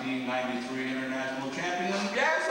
1993 international champion, Gas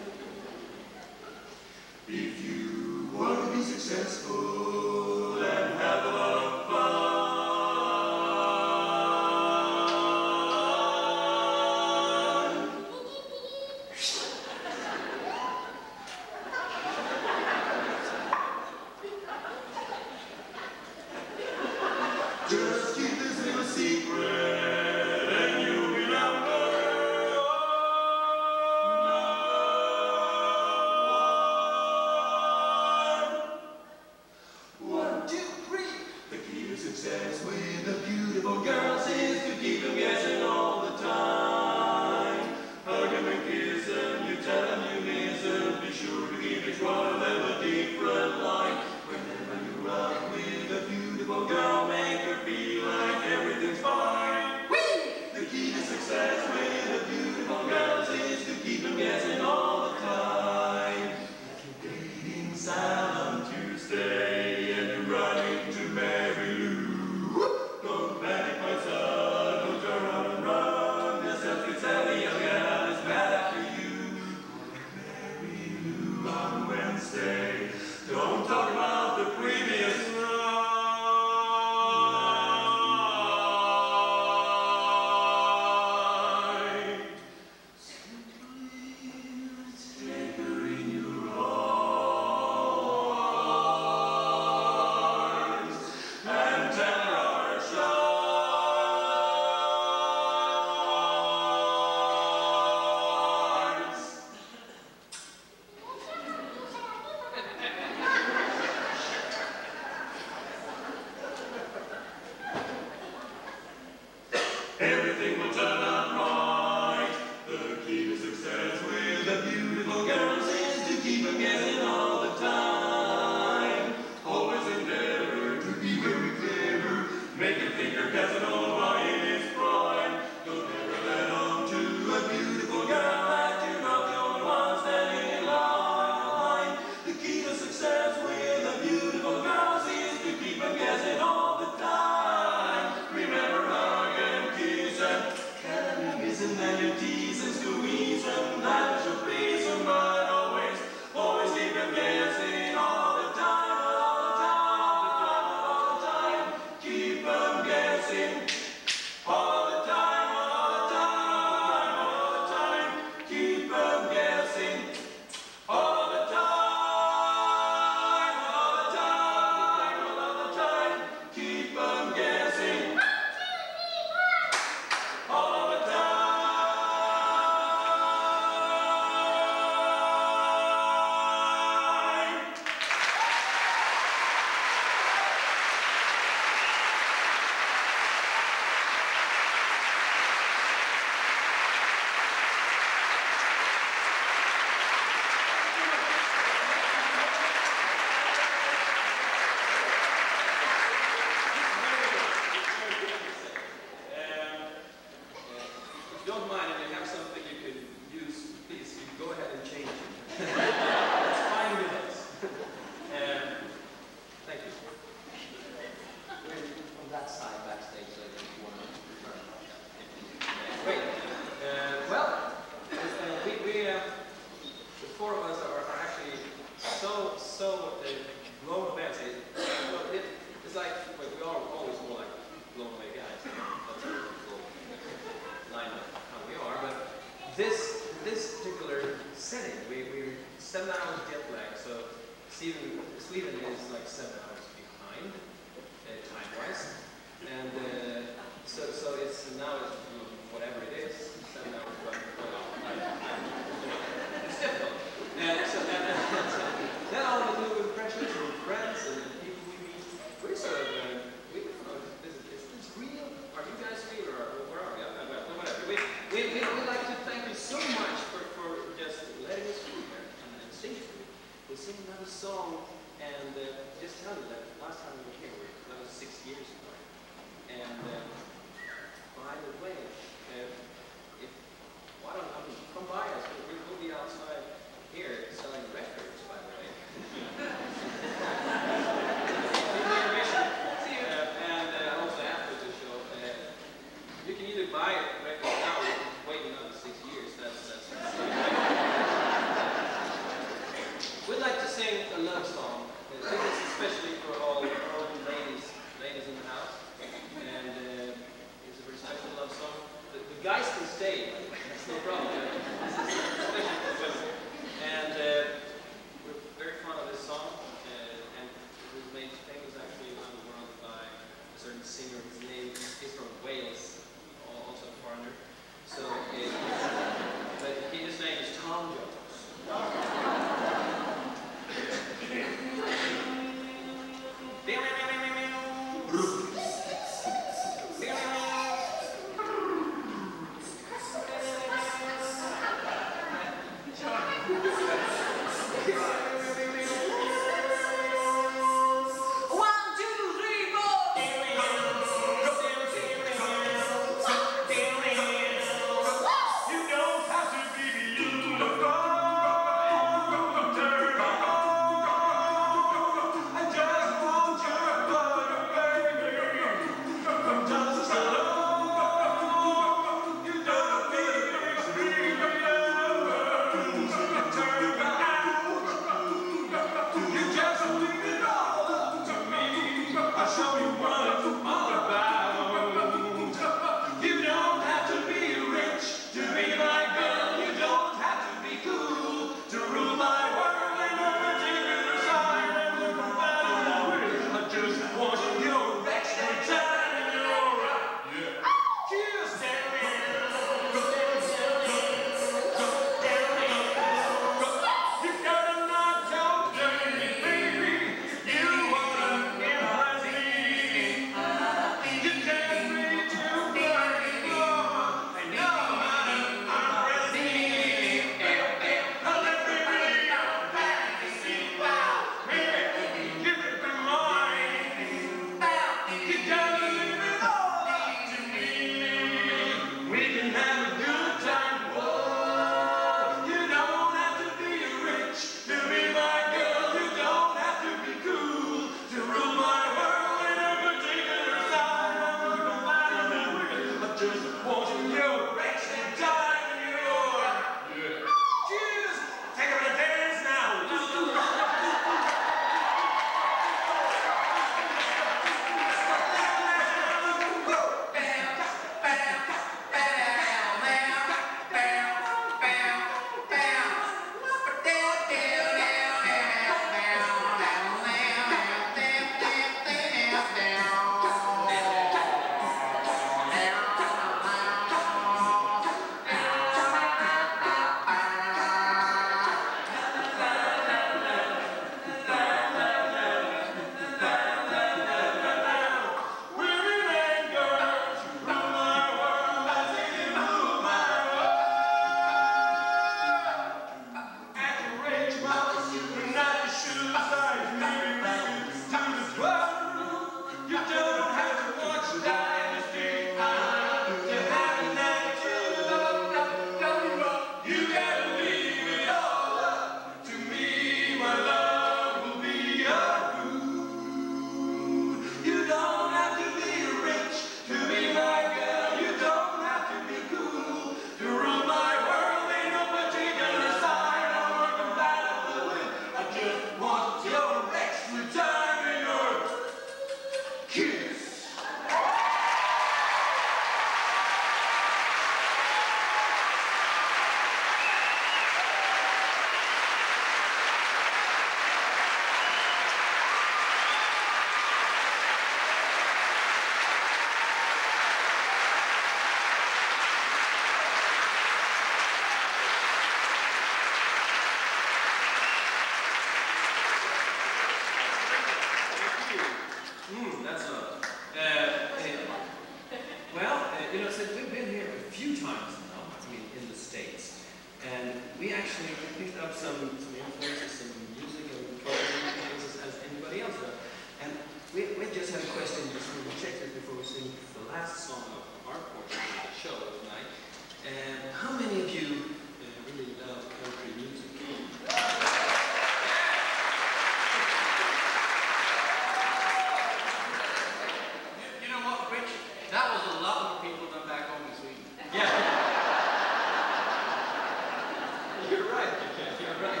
You're right. You're right.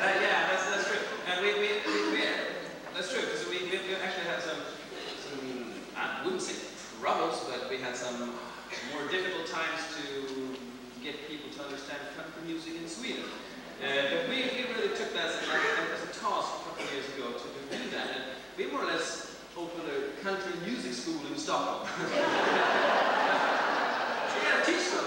Uh, yeah, that's, that's true. And we, we, we, that's true, because we, we, actually had some, some, I wouldn't say troubles, but we had some more difficult times to get people to understand country music in Sweden. Uh, but we, we really took that as, a task a couple of years ago to do that. And we more or less opened a country music school in Stockholm. Yeah, teach them.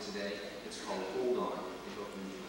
Today. It's called Hold On.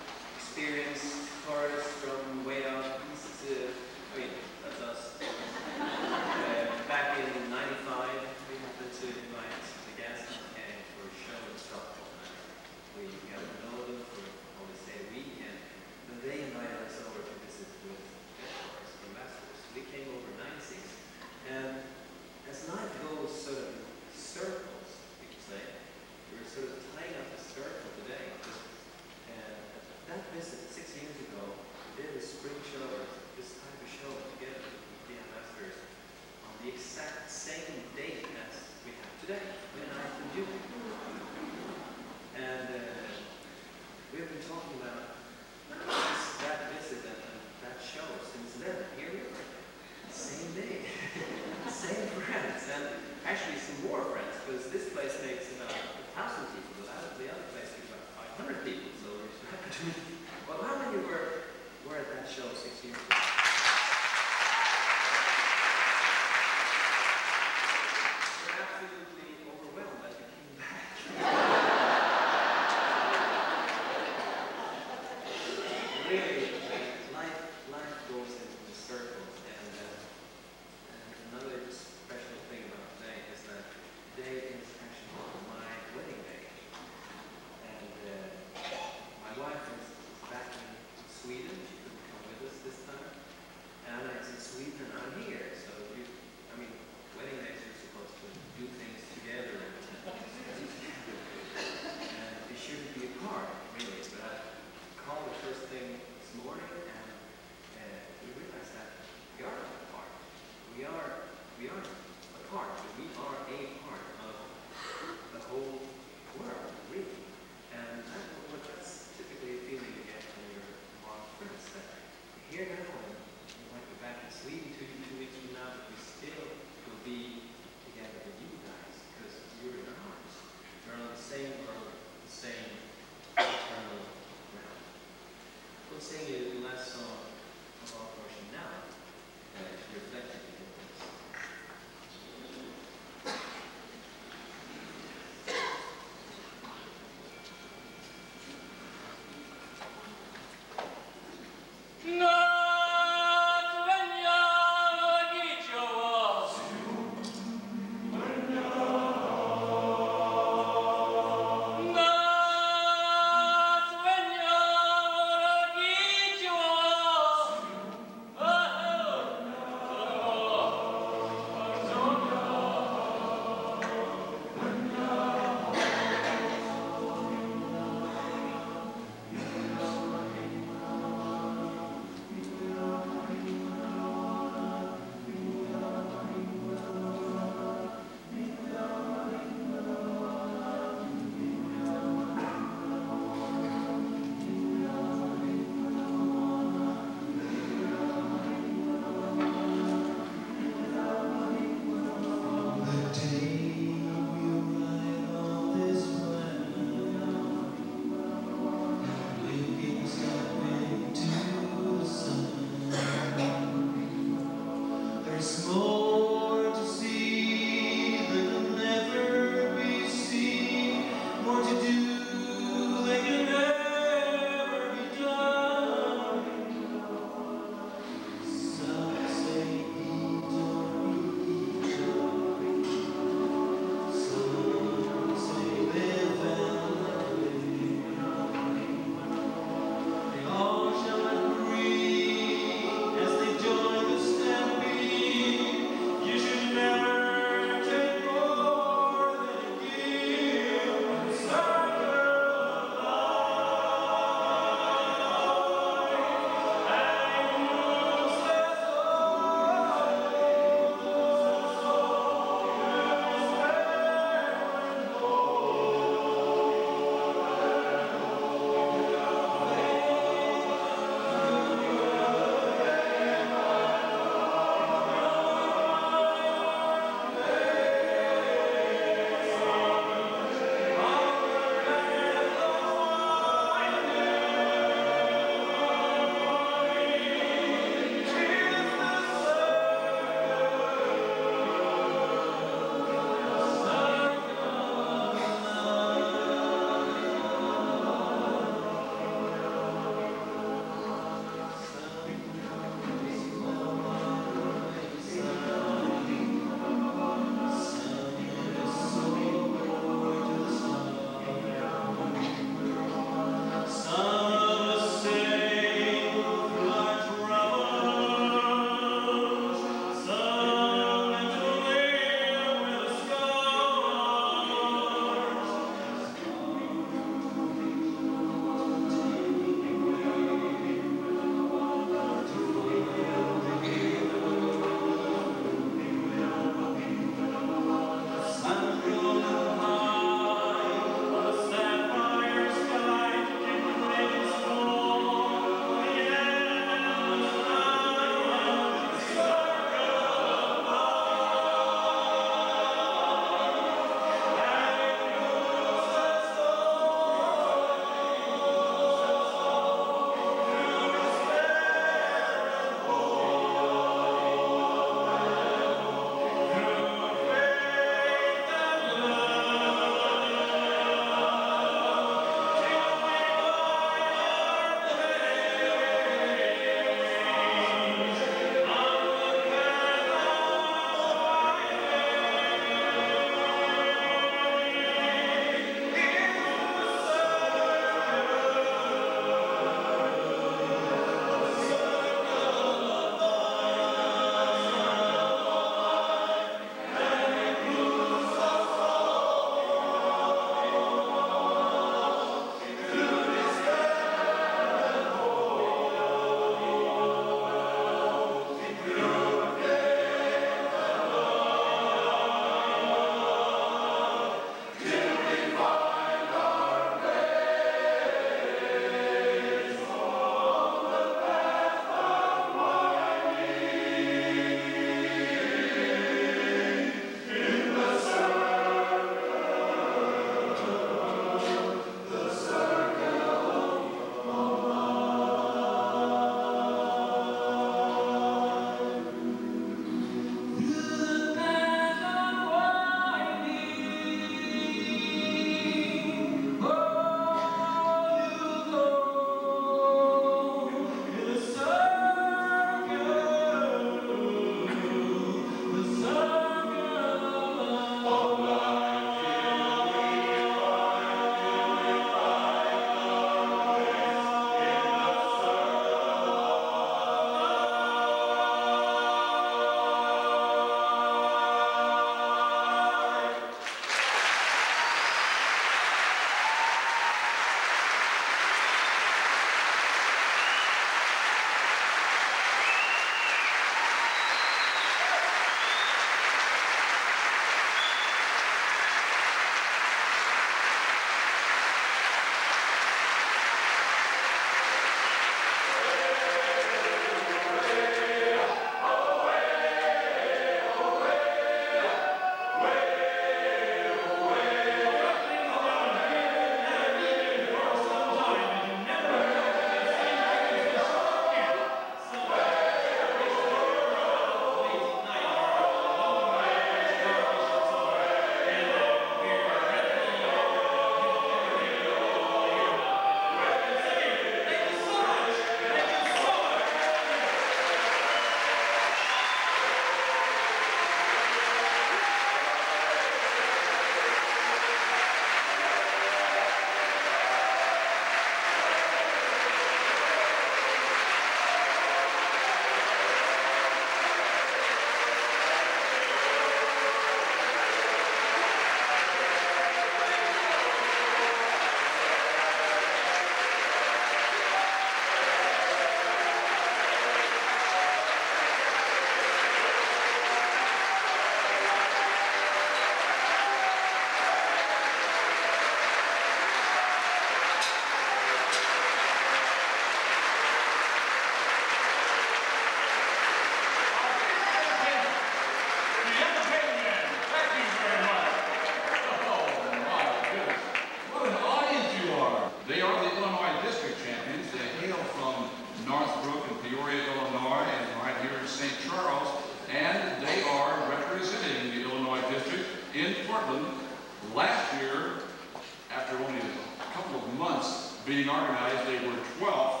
being organized. They were 12th,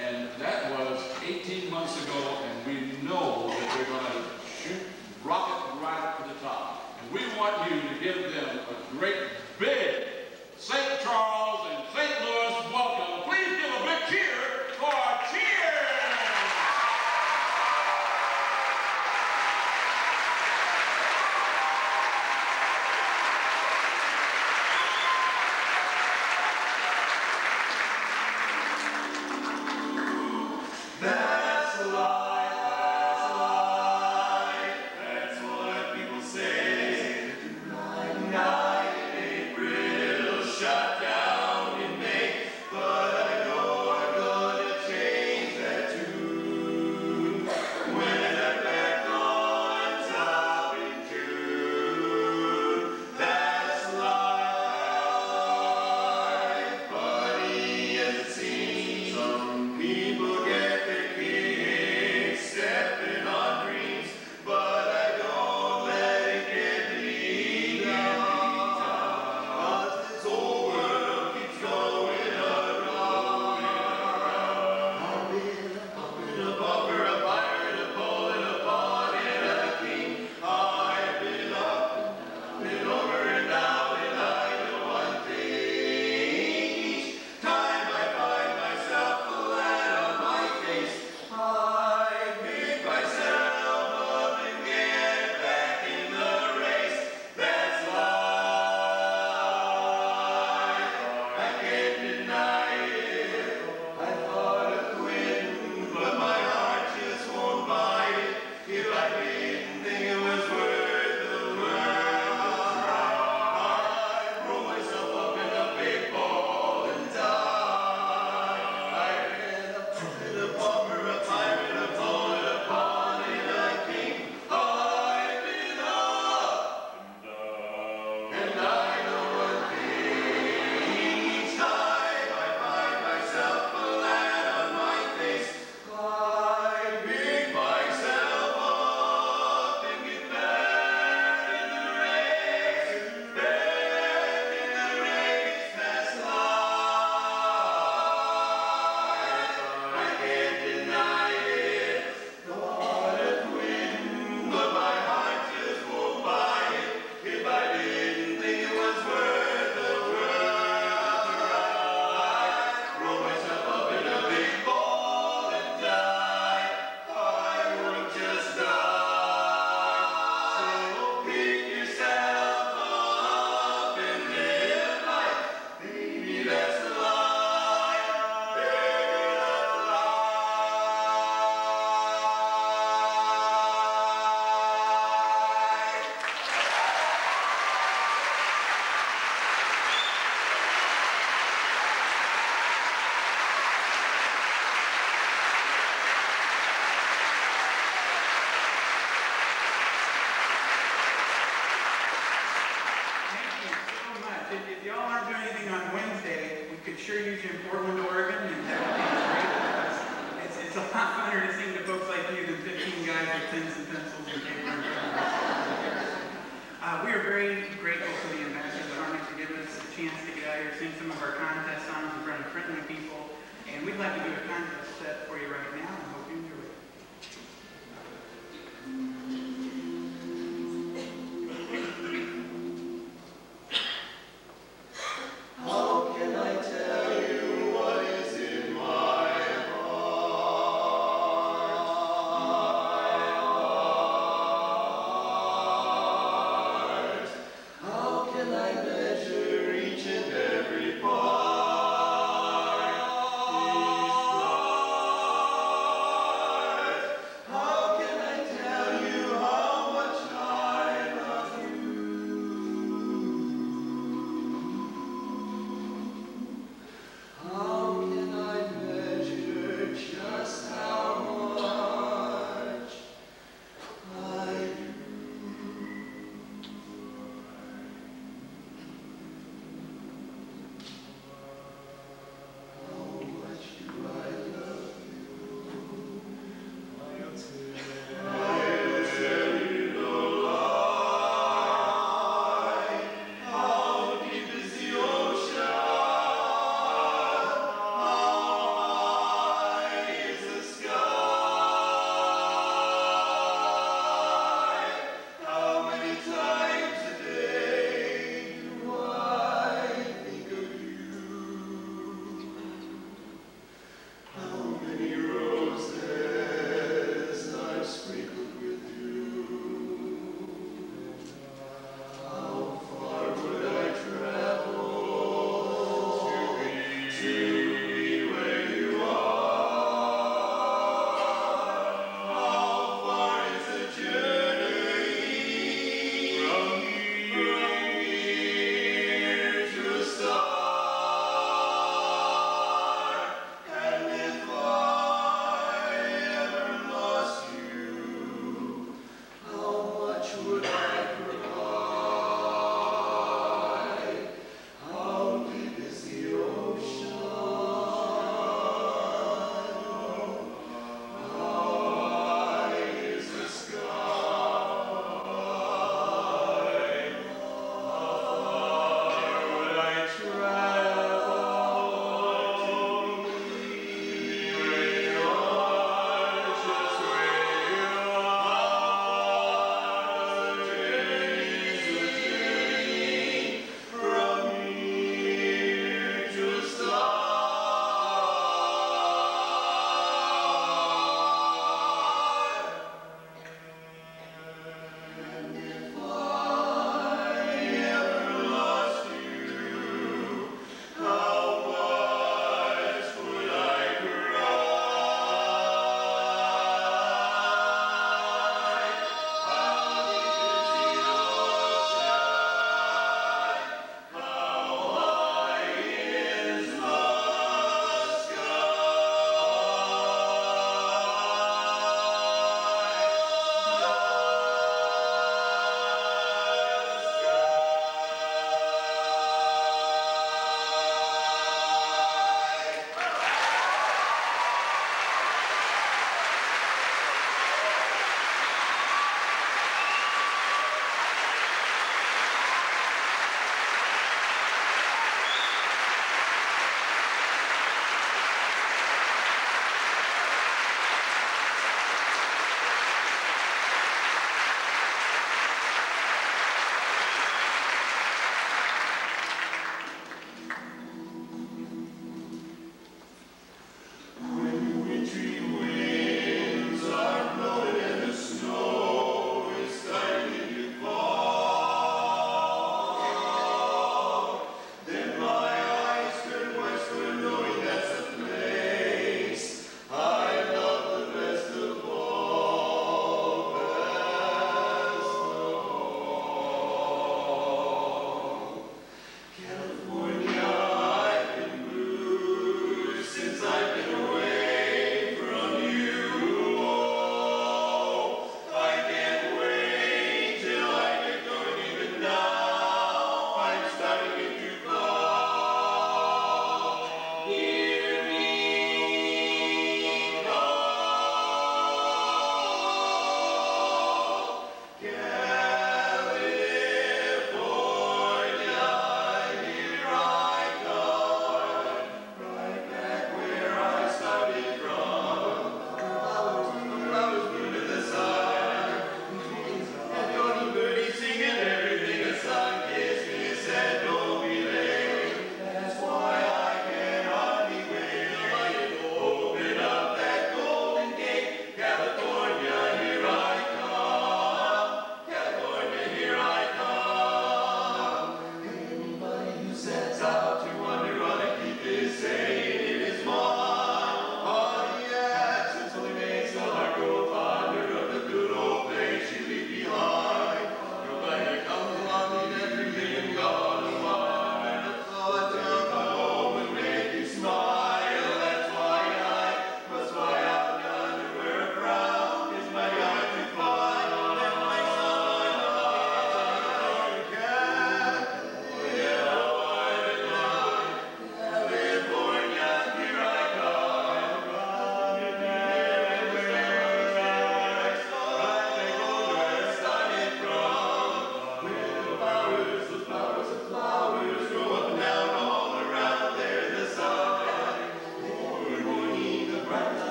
and that was 18 months ago, and we know that they're going to shoot rocket right up to the top. And we want you to give them a great big St. Charles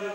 Now,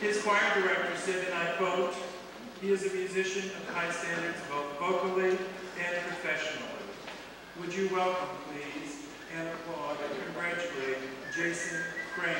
His choir director said, and I quote, he is a musician of high standards both vocally and professionally. Would you welcome, please, and applaud and congratulate Jason Crane.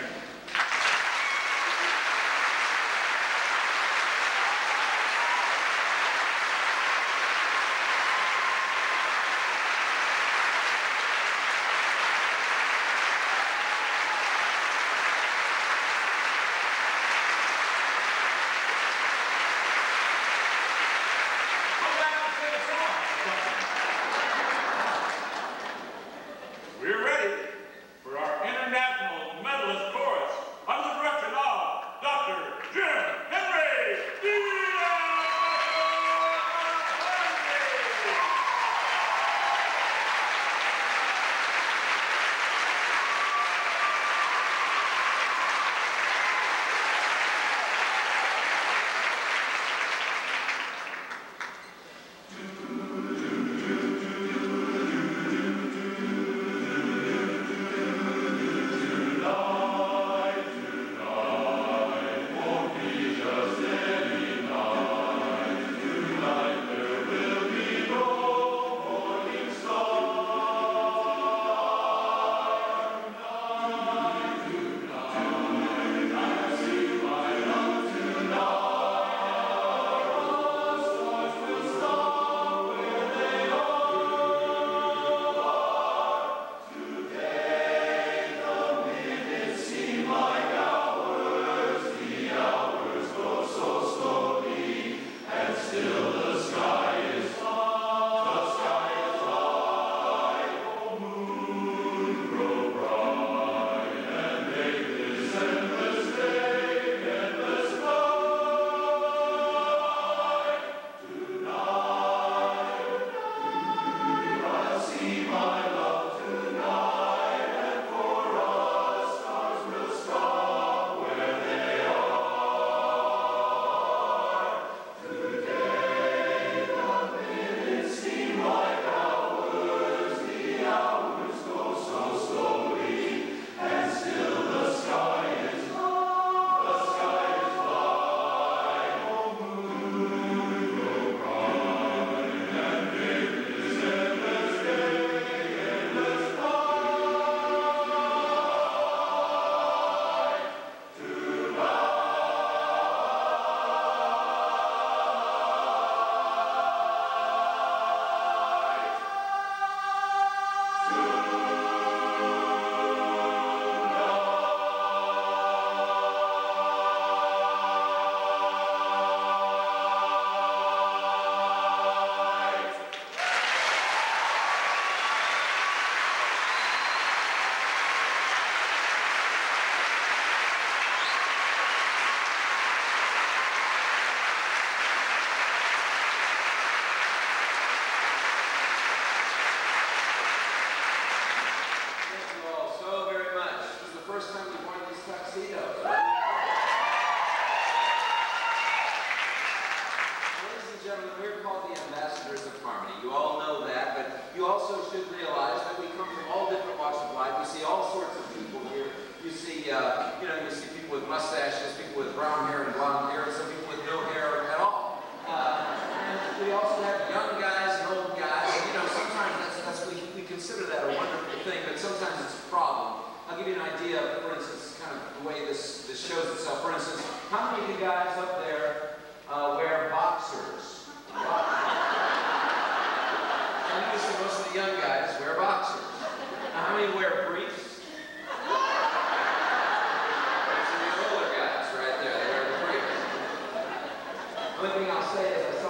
Only thing I'll say is I saw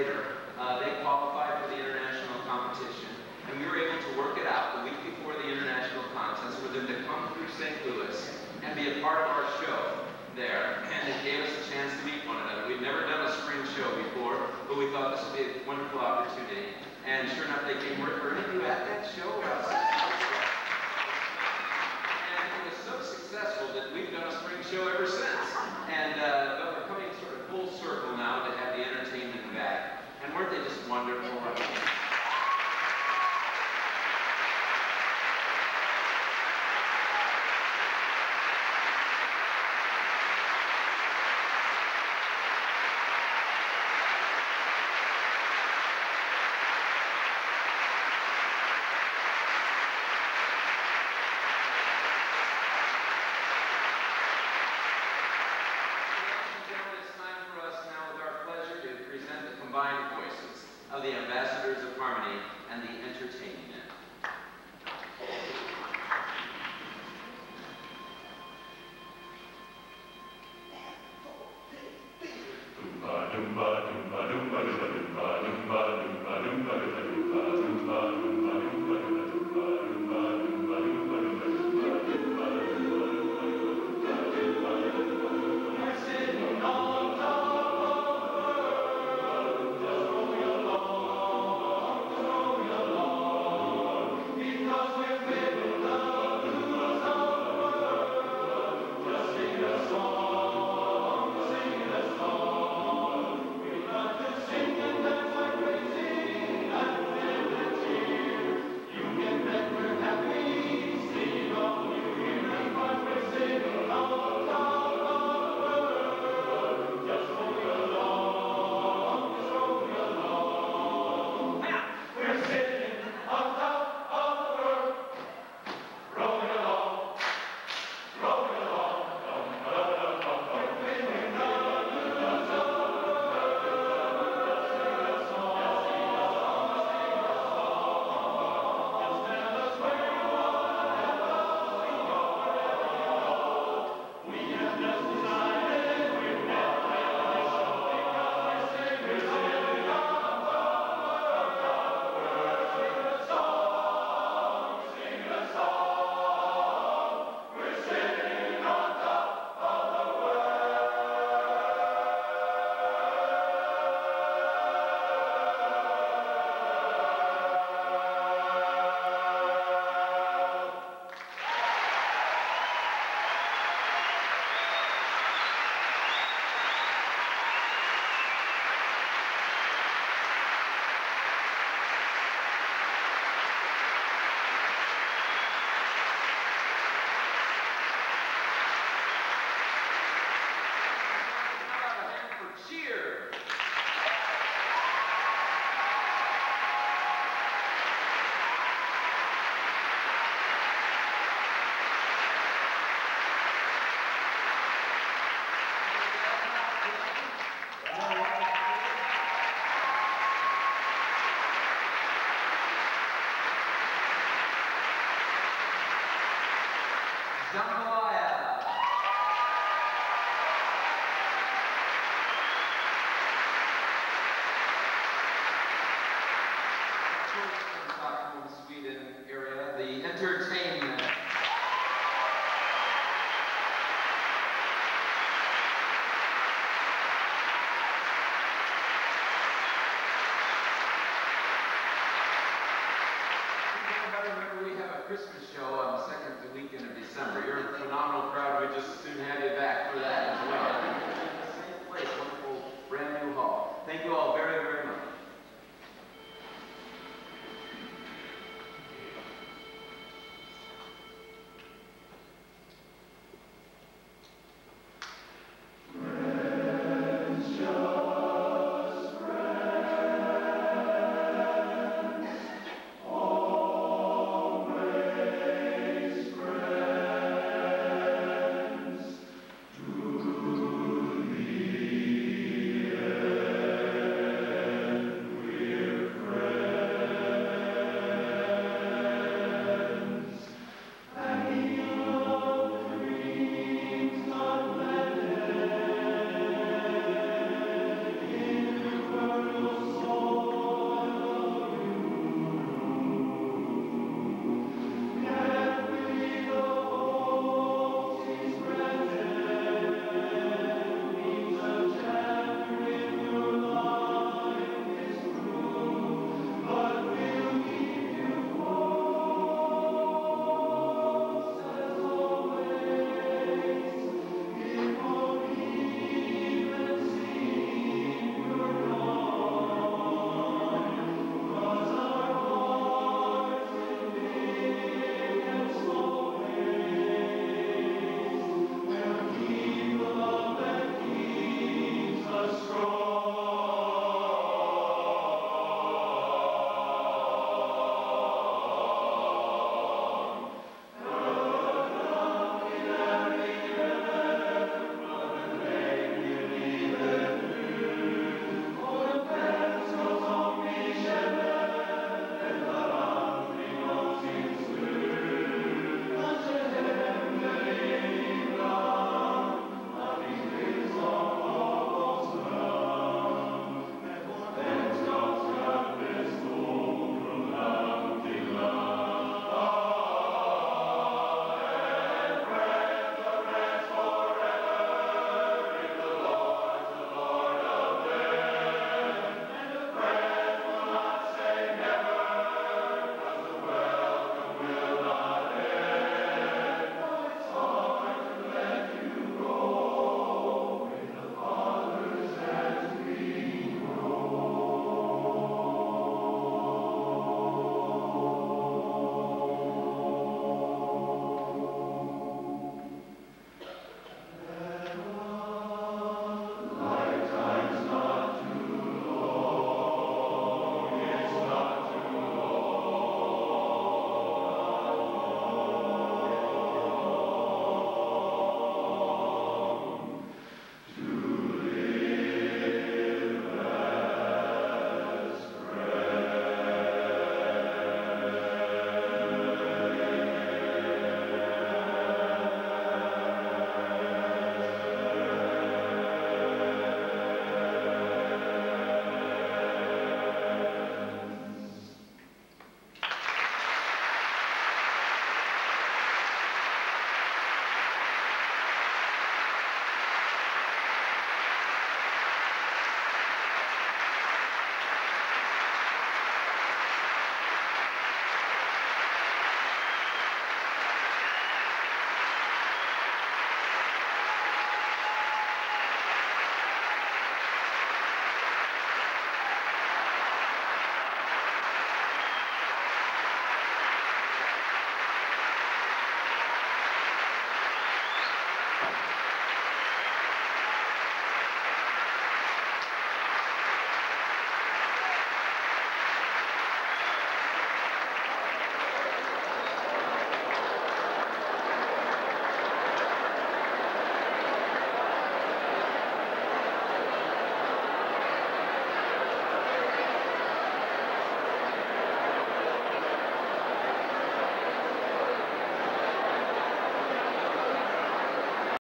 year, uh, they qualified for the international competition, and we were able to work it out the week before the international contest for them to come through St. Louis and be a part of our show there, and it gave us a chance to meet one another. We'd never done a spring show before, but we thought this would be a wonderful opportunity. And sure enough, they came. Any of you at that show? And it was so successful that we've done a spring show ever since. And uh,